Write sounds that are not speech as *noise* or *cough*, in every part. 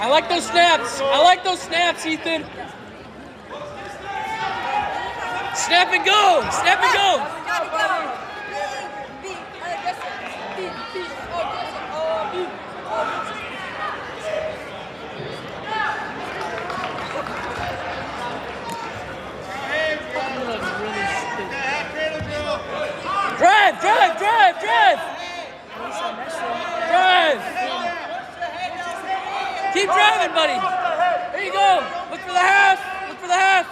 I like those snaps. I like those snaps, Ithan. Snap and go. Snap and go. Drive, drive, drive. Keep driving, buddy. There you go. Look for the half. Look for the half.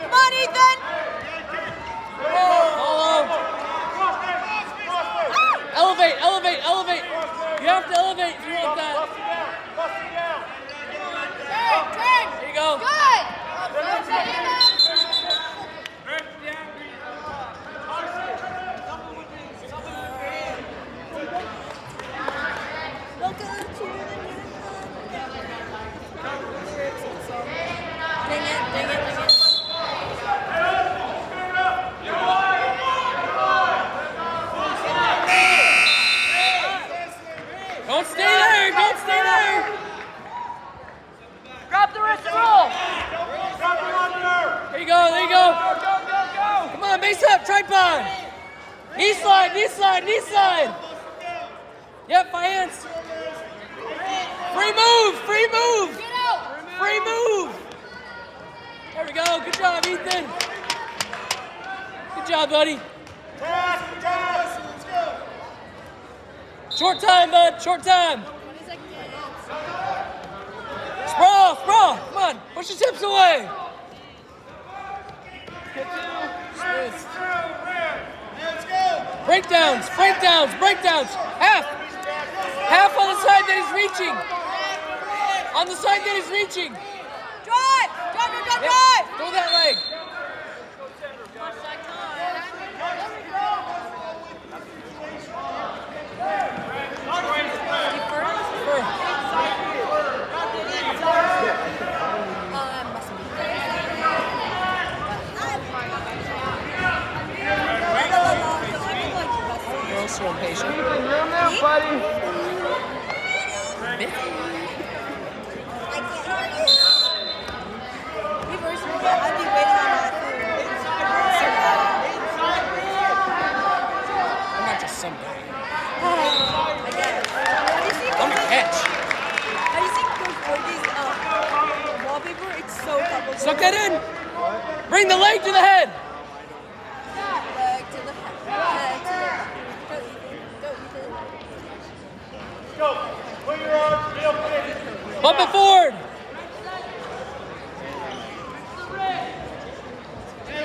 Come on, Ithan! Follow. Elevate, elevate, elevate. You have to elevate if you want that. There you go. Welcome to the new Dang it, dang it, dang it. Don't stay there. Don't stay there. Drop the wrist and roll! There you go. There you go. Come on, base up, tripod. Knee slide, knee slide, knee slide. Yep, my hands. Free move, free move. Free move. There we go. Good job, Ithan. Good job, buddy. Short time, bud. Short time. Sprawl, sprawl. Come on. Push your tips away. Smooth. Breakdowns, breakdowns, breakdowns. Half. Half on the side that he's reaching. On the side that he's reaching. Drive! Drive, drive, drive, Yep. drive! Throw that leg. Girls so impatient. I'm not just some guy. I'm a catch. Wallpaper, it's so complicated. Suck that in. Bring the leg to the head. Leg to the head to the Go, Ithan. Go, Ithan. Bump it forward. There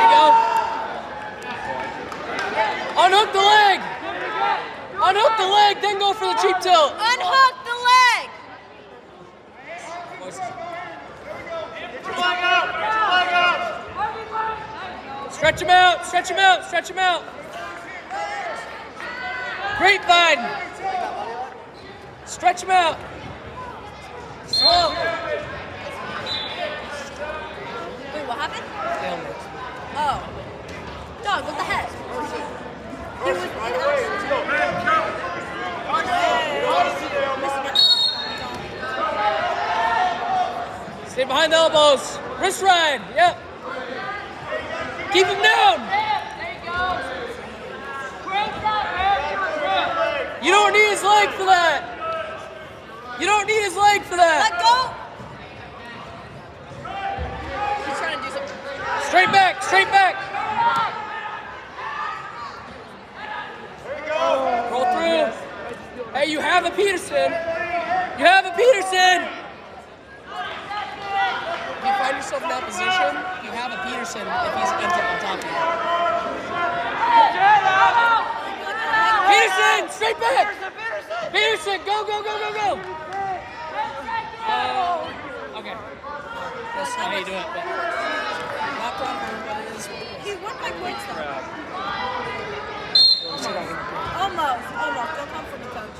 you go. Unhook the leg. Unhook the leg, then go for the cheap tilt. Unhook the leg! Stretch him out, stretch him out, stretch him out. Grapevine. Stretch him out. Slow. Wait, what happened? Oh. Dog, what the heck? He was in Stay behind the elbows. Wrist ride. Yep. Keep him down. You don't need his leg for that. You don't need his leg for that. Let go! He's trying to do something. Straight back, straight back. Roll through. Hey, you have a Peterson. You have a Peterson. If you find yourself in that position, you have a Peterson if he's ends up on top of you. Peterson, straight back. Peterson, go, go, go, go, go. Uh, okay. That's not how you do it, but not proper, but it is. He won by points though. We'll see if I can- Almost, almost. Don't come for me, coach.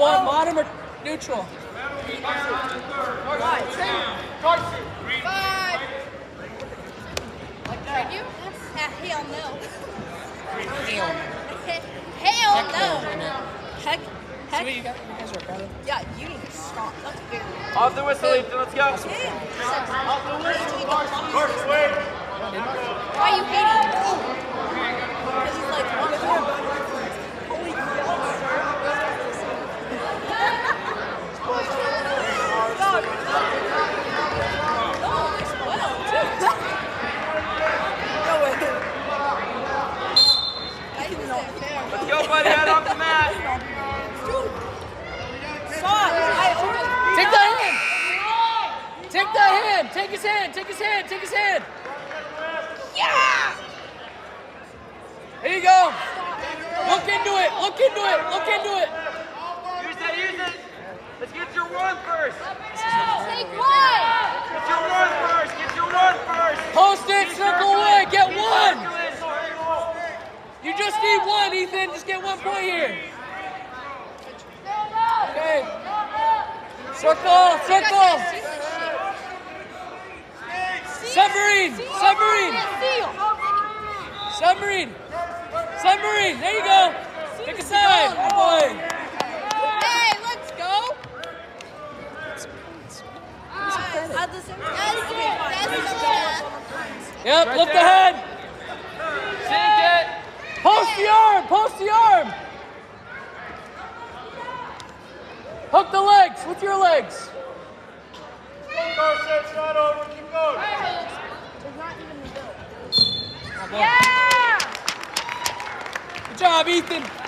one, bottom or neutral? Five. Can you? Uh, hell no. hell *laughs* no. Heck, See heck. what you got? You guys are proud of? Yeah, you need to stop. That's big. Off the whistle, Ithan. Let's go. Off the whistle! Why are you hating? Because he's like, oh, yeah, holy Dog. Oh, it's well, too. No way. I think it's fair, Let's go, buddy. Head off the mat. Stop. I already- Take that hand! Take that hand! Take his hand! Take his hand! Take his hand! Yeah! Here you go! Look into it! Look into it! Look into it! Use it, use it. Let's get your one first. Take one! Get your one first. Get your one first. Post it! Circle away! Get one! You just need one, Ithan. Just get one point here. Okay. Circle! Circle! Submarine! Submarine! Submarine! Submarine! There you go! Pick a side! Good boy! Hey, let's go! At the same Yep, Right lift the head! Sink it. Post the arm! Post the arm! Hook the legs with your legs. Yeah! Good job, Ithan.